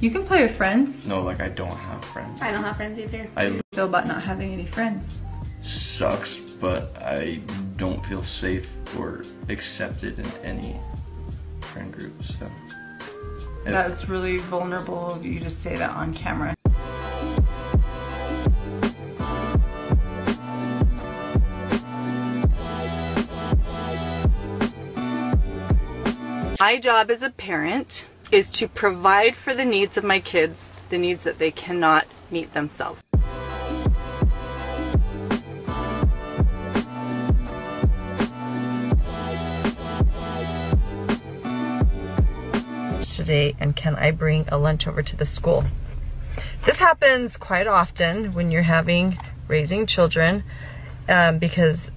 You can play with friends. No, like I don't have friends. I don't have friends either. I Feel about not having any friends. sucks, but I don't feel safe or accepted in any friend groups. So Yeah. That's really vulnerable of you to say that on camera. My job as a parent is to provide for the needs of my kids, the needs that they cannot meet themselves. today and can I bring a lunch over to the school? This happens quite often when you're having raising children um, because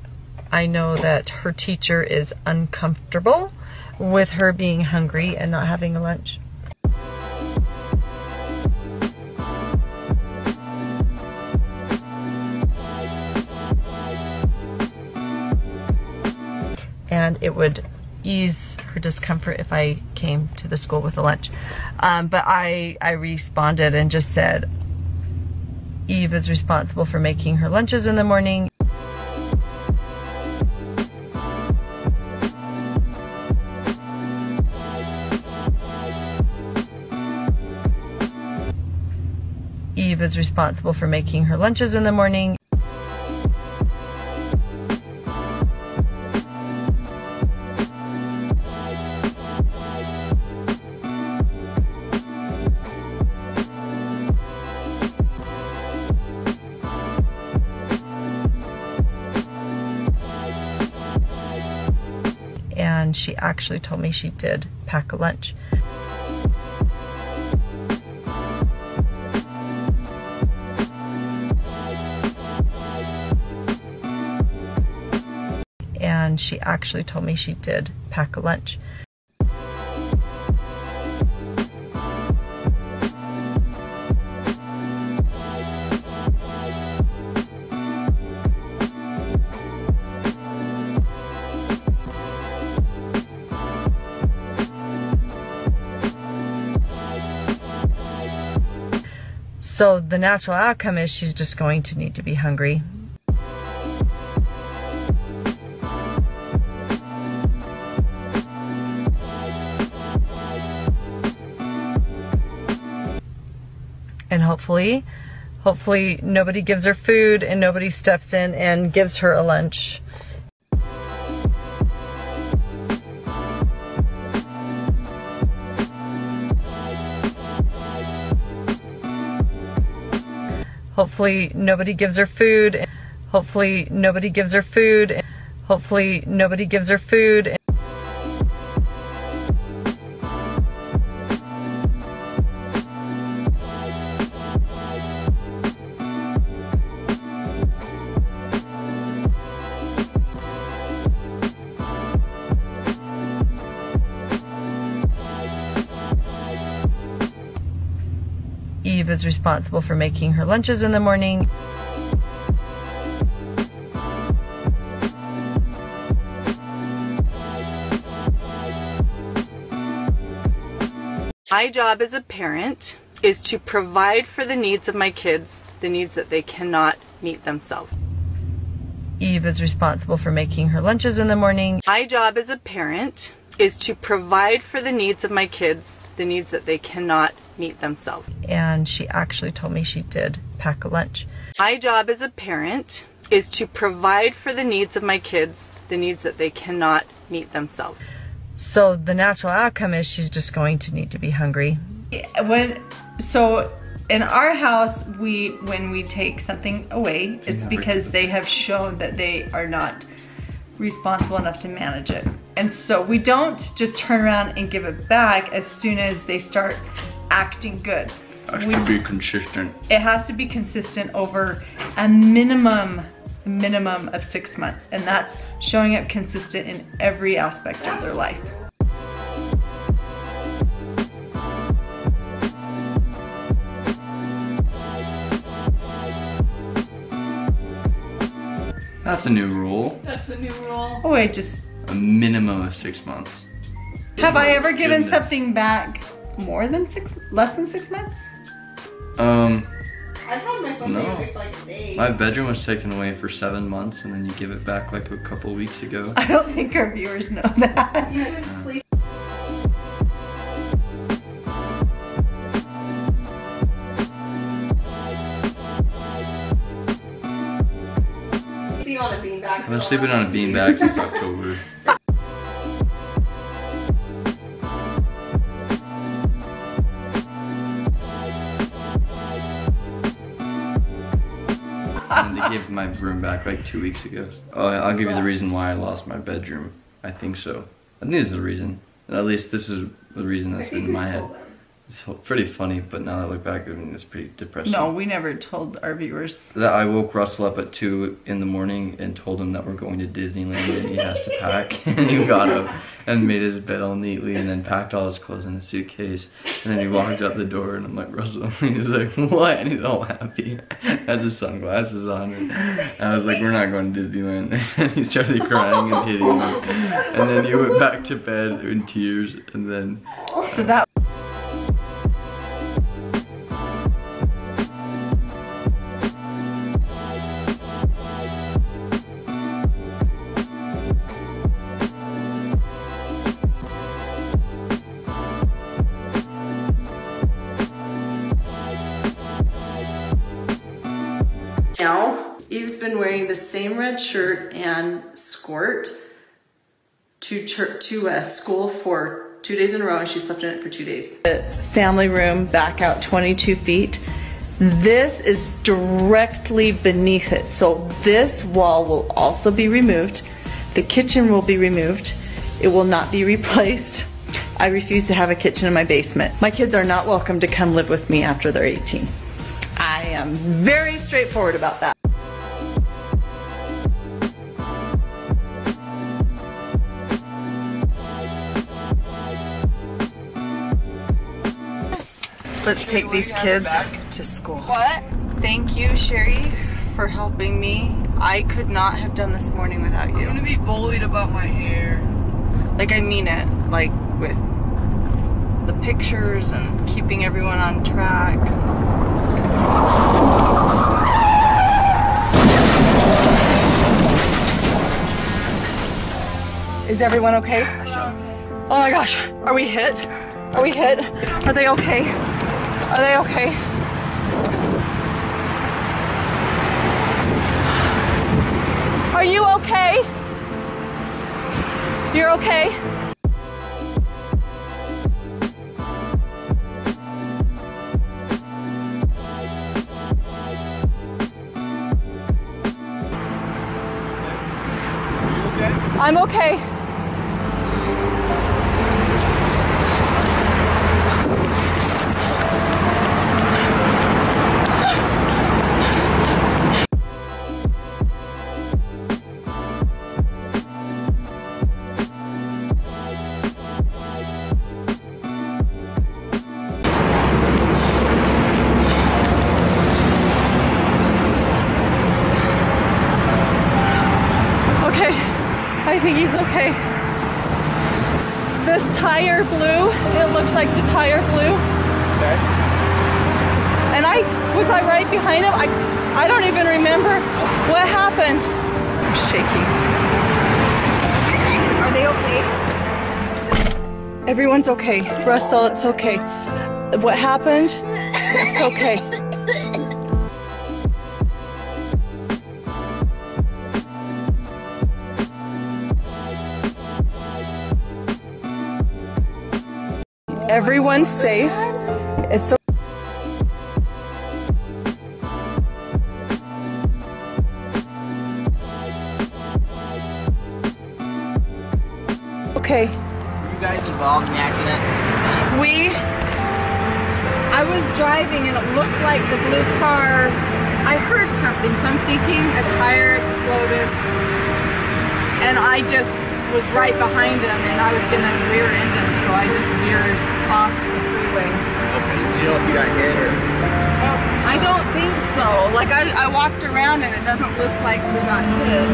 I know that her teacher is uncomfortable with her being hungry and not having a lunch. And it would ease her discomfort if I came to the school with a lunch. Um, but I, I responded and just said, Eve is responsible for making her lunches in the morning. Is responsible for making her lunches in the morning. and she actually told me she did pack a lunch. Actually told me she did pack a lunch. So the natural outcome is she's just going to need to be hungry. And hopefully, hopefully nobody gives her food and nobody steps in and gives her a lunch. Hopefully nobody gives her food. Hopefully nobody gives her food. Hopefully nobody gives her food. Is responsible for making her lunches in the morning. My job as a parent is to provide for the needs of my kids, the needs that they cannot meet themselves. Eve is responsible for making her lunches in the morning. My job as a parent is to provide for the needs of my kids, the needs that they cannot meet themselves. And she actually told me she did pack a lunch. My job as a parent is to provide for the needs of my kids, the needs that they cannot meet themselves. So the natural outcome is she's just going to need to be hungry. when so in our house we when we take something away it's because they have shown that they are not responsible enough to manage it and so we don't just turn around and give it back as soon as they start acting good I We- should be consistent. it has to be consistent over a minimum minimum of six months and that's showing up consistent in every aspect of their life That's a new rule. That's a new rule. oh wait just A minimum of six months. Have I ever given something back more than six, less than six months? Um, I've had my phone No. for like a day. my bedroom was taken away for seven months, and then you give it back like a couple weeks ago. I don't think our viewers know that. You would sleep. Sleeping on a beanbag. I've been sleeping on a beanbag since October. My room back like two weeks ago. Oh, I'll give you the reason why I lost my bedroom. I think so. I think this is the reason. At least this is the reason that's been in my head. It's pretty funny, but now that I look back, I mean, it's pretty depressing. No, we never told our viewers. That I woke Russell up at two in the morning and told him that we're going to Disneyland and he has to pack. and he got up and made his bed all neatly and then packed all his clothes in a suitcase. And then he walked out the door and I'm like, Russell, he was like, what? And he's all happy. Has his sunglasses on. And I was like, we're not going to Disneyland. And he started crying and hitting me. And then he went back to bed in tears and then So that been wearing the same red shirt and skirt to church, to uh, school for two days in a row, and she slept in it for two days. Family room back out 22 feet. This is directly beneath it, so this wall will also be removed. The kitchen will be removed. It will not be replaced. I refuse to have a kitchen in my basement. My kids are not welcome to come live with me after they're 18. I am very straightforward about that. Let's take these kids to school. What? Thank you, Shari, for helping me. I could not have done this morning without you. I'm gonna be bullied about my hair. Like, I mean it. Like, with the pictures and keeping everyone on track. Is everyone okay? Oh my gosh, are we hit? Are we hit? Are they okay? Are they okay? Are you okay? You're okay? I'm okay. Tire blew. It looks like the tire blew. And I was I right behind him? I I don't even remember what happened. I'm shaking. Are they okay? Everyone's okay. Russell, it's okay. What happened? It's okay. Everyone's safe. It's so okay. Were you guys involved in the accident? We, I was driving and it looked like the blue car, I heard something, so I'm thinking a tire exploded. And I just was right behind him and I was gonna rear end him, so I just veered off the freeway. Okay. Do you know if you got hit or? I don't think so. Like I, I walked around and it doesn't look like we got hit.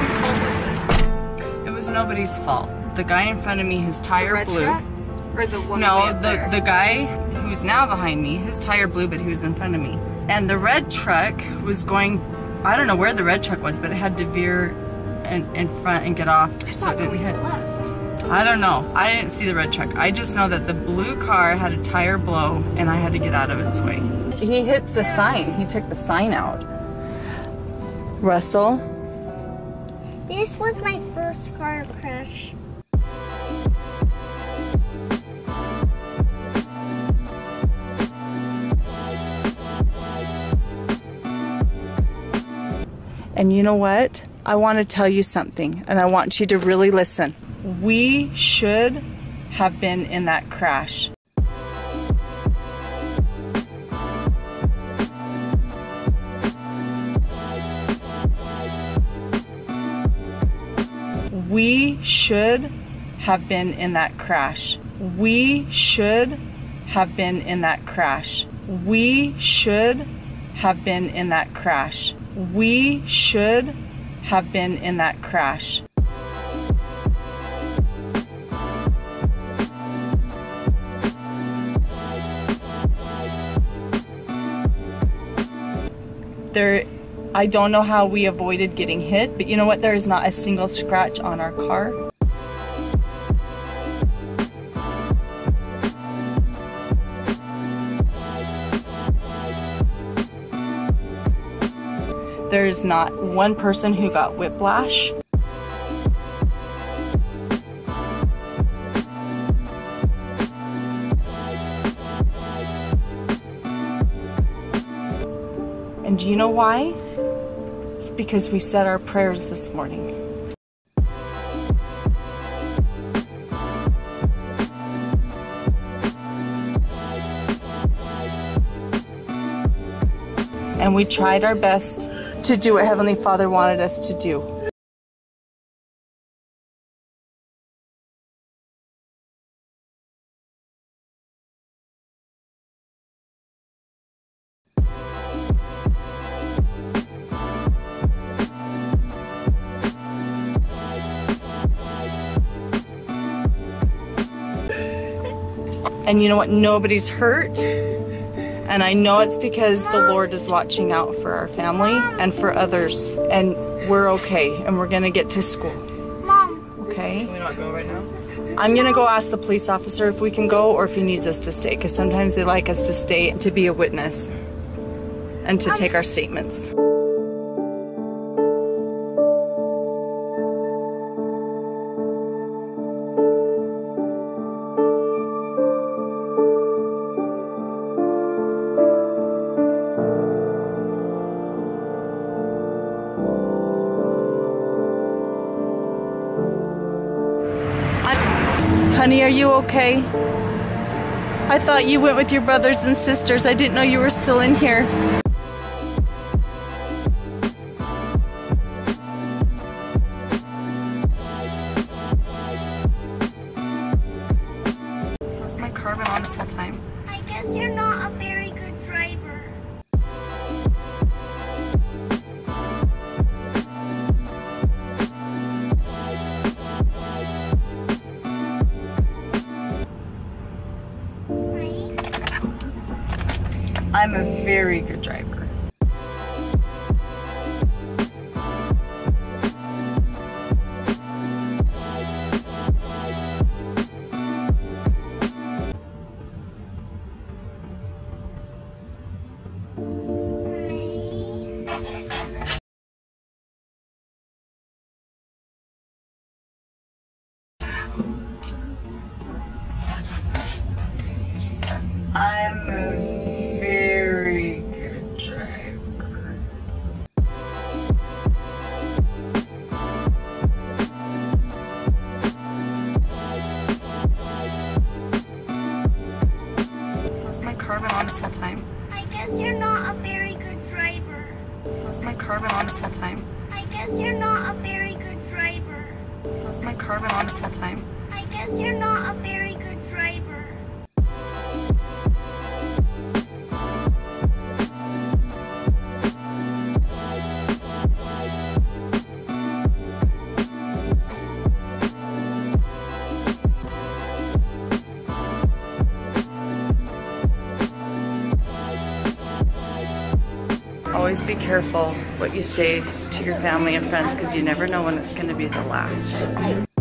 Whose fault was it? Was nobody's fault. The guy in front of me, his tire Red blew. truck? Or the one way No, up the there? the guy who's now behind me, his tire blew, but he was in front of me. And the red truck was going. I don't know where the red truck was, but it had to veer in, in front and get off, I so thought it didn't going hit. left. I don't know. I didn't see the red truck. I just know that the blue car had a tire blow, and I had to get out of its way. He hits the sign. He took the sign out. Russell. This was my first car crash. And you know what? I want to tell you something, and I want you to really listen. We should have been in that crash. We should have been in that crash. We should have been in that crash. We should have been in that crash. We should have been in that crash. There, I don't know how we avoided getting hit, but you know what? There is not a single scratch on our car. There's not one person who got whiplash. Do you know why? It's because we said our prayers this morning. And we tried our best to do what Heavenly Father wanted us to do. And you know what? Nobody's hurt. And I know it's because the Lord is watching out for our family and for others. And we're okay. And we're going to get to school. Mom, Okay? Can we not go right now? I'm going to go ask the police officer if we can go or if he needs us to stay. Because sometimes they like us to stay to be a witness and to um, take our statements. You okay? I thought you went with your brothers and sisters. I didn't know you were still in here. How's my car been on this whole time? I guess you're not very good driver. Car been on this whole time? I guess you're not a very good driver. How's my car been on this whole time? I guess you're not a very good driver. My car been on this whole time? I guess you're not a very always be careful what you say to your family and friends because you never know when it's going to be the last.